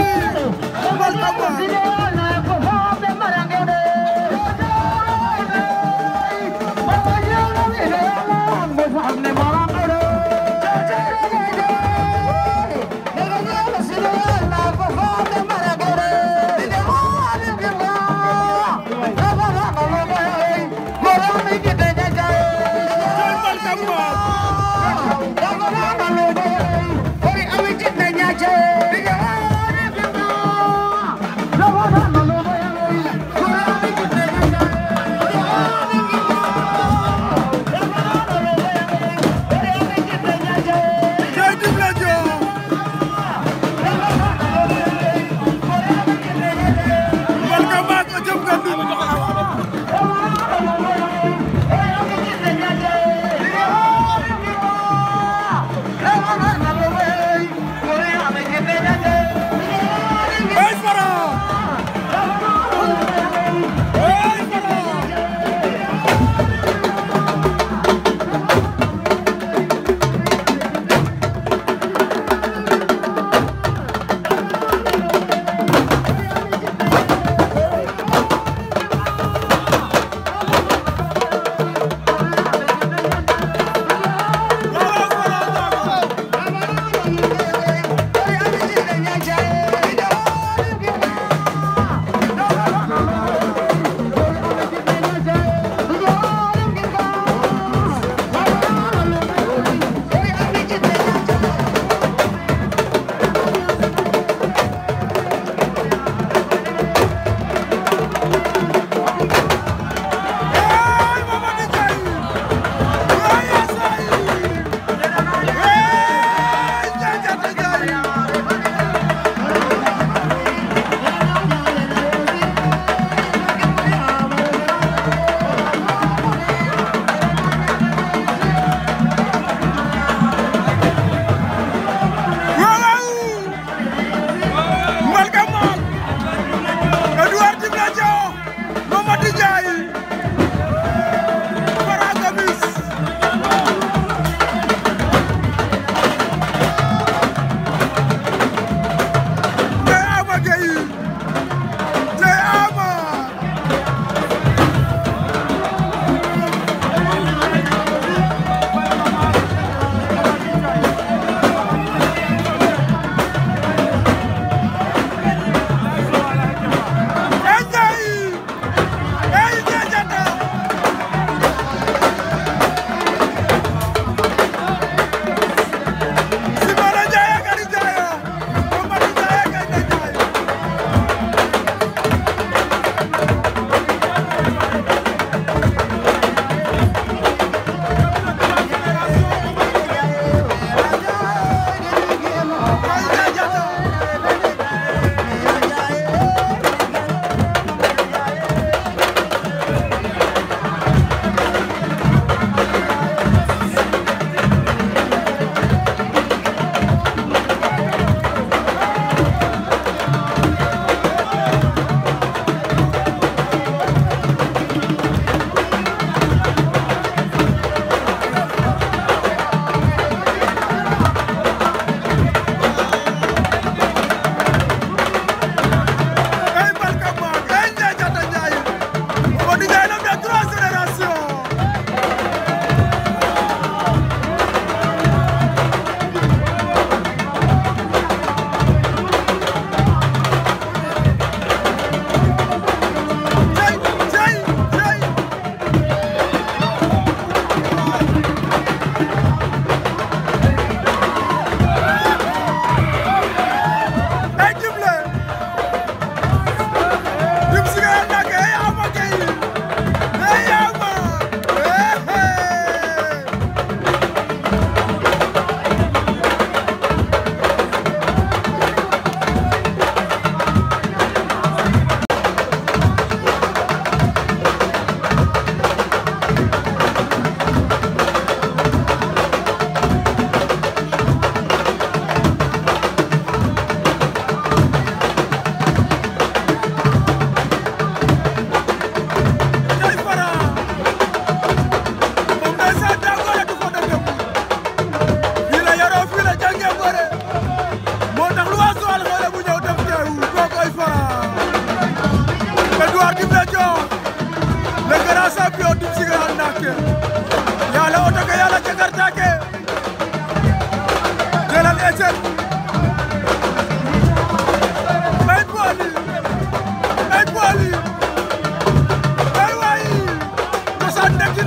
Brasileiro! Sunday